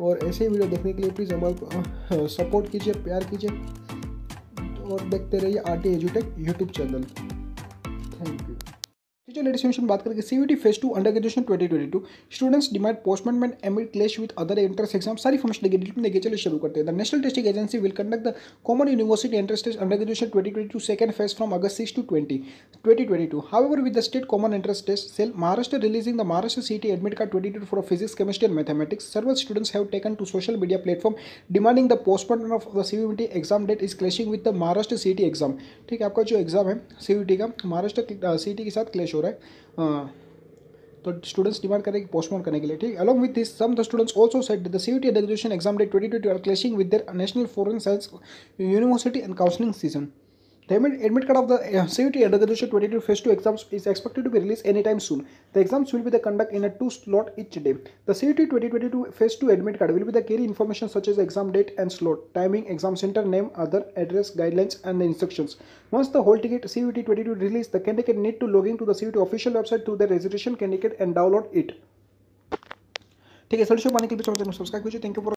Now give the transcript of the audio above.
और ऐसे ही वीडियो देखने के लिए प्लीज़ हमारे सपोर्ट कीजिए, प्यार कीजिए और देखते रहिए R T एजुटेक YouTube channel thank you teacher ladies में बात करके CUET phase two under graduation twenty twenty two students demand postponement amid clash with other entrance exam सारी फॉर्मेशन लगे डिटेल देखिए चलिए शुरू करते हैं। The national testing agency will conduct the common university entrance test under graduation twenty twenty two second phase from August six to twenty twenty twenty two however with state common entrance test cell Maharashtra releasing the Maharashtra CET admit card twenty two for physics chemistry and mathematics several students have taken to social media platform demanding the postponement of the CUET exam date is clashing with the Maharashtra CET exam ठीक है, आपका जो exam है CVT का महाराष्ट्र सीटी के साथ क्लेश रहा है। तो स्टूडेंट्स डिमांड करें पोस्टपोन करने के लिए, ठीक? Along with this some the students also said the CUET graduation exam date 2020 are clashing with their national forensic science university and counselling season The admit card of the uh, CUT undergraduate 22 phase 2 exams is expected to be released anytime soon. The exams will be the conduct in a two slot each day. The CUT 2022 phase 2 admit card will be the carry information such as exam date and slot, timing, exam center name, other address, guidelines and the instructions. Once the whole ticket CUT 22 released, the candidate need to log in to the CUT official website through their registration candidate and download it. ठीक है sir show पाने के लिए channel subscribe कीजिए thank you for